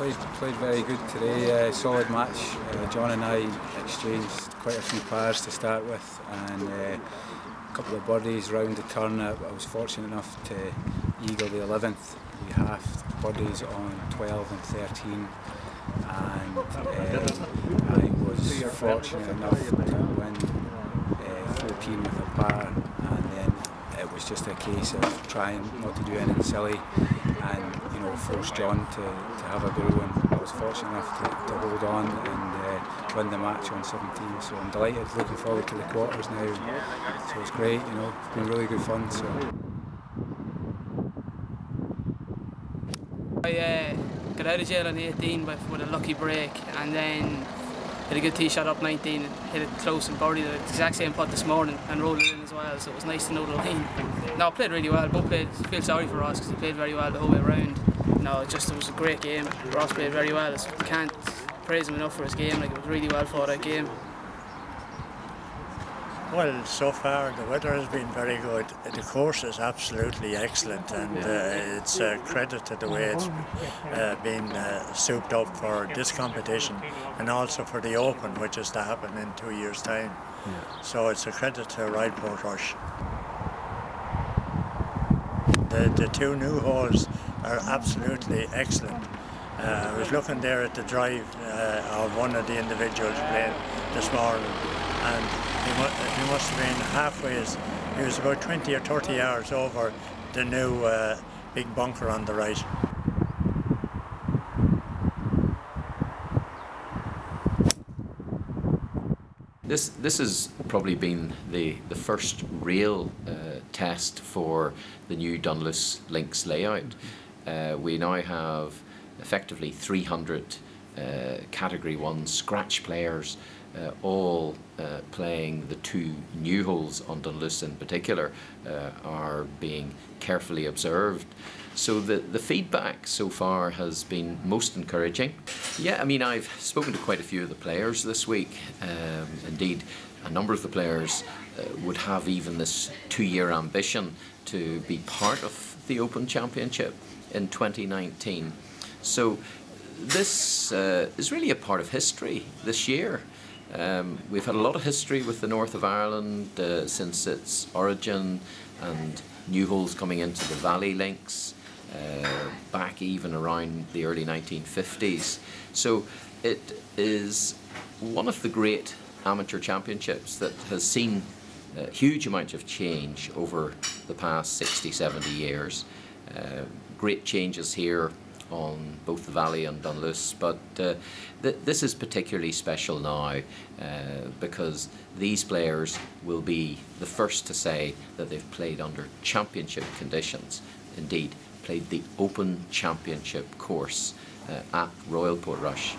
played played very good today. Uh, solid match. Uh, John and I exchanged quite a few pairs to start with, and uh, a couple of birdies round the turn. I, I was fortunate enough to eagle the 11th. We halved birdies on 12 and 13, and uh, I was fortunate enough to win uh, 14 with a par, and then it was just a case of trying not to do anything silly and know John to, to have a go and I was fortunate enough to, to hold on and uh, win the match on 17 so I'm delighted looking forward to the quarters now so it's great you know it's been really good fun so I uh, got out of jail on 18 with, with a lucky break and then hit a good tee shot up 19 and hit it close and birdied the exact same putt this morning and rolled it in as well so it was nice to know the line. No, played really well, both played, feel sorry for Ross because he played very well the whole way around. No, it just it was a great game, Ross played very well, I can't praise him enough for his game, like it was really well fought out game. Well, so far the weather has been very good. The course is absolutely excellent, and uh, it's a credit to the way it's uh, been uh, souped up for this competition, and also for the Open, which is to happen in two years' time. Yeah. So it's a credit to Royal Portrush. The, the two new holes are absolutely excellent. Uh, I was looking there at the drive uh, of one of the individuals playing this morning, and he, mu he must have been halfway. He was about 20 or 30 yards over the new uh, big bunker on the right. This this has probably been the the first real uh, test for the new Dunluce links layout. Uh, we now have effectively 300 uh, Category One scratch players uh, all uh, playing the two new holes on Dunluce in particular uh, are being carefully observed. So the, the feedback so far has been most encouraging. Yeah, I mean, I've spoken to quite a few of the players this week. Um, indeed, a number of the players uh, would have even this two-year ambition to be part of the Open Championship in 2019. So this uh, is really a part of history this year. Um, we've had a lot of history with the north of Ireland uh, since its origin and new holes coming into the Valley Links uh, back even around the early 1950s. So it is one of the great amateur championships that has seen a huge amount of change over the past 60, 70 years. Uh, great changes here on both the Valley and Dunluce, but uh, th this is particularly special now uh, because these players will be the first to say that they've played under championship conditions. Indeed, played the Open Championship course uh, at Royal Portrush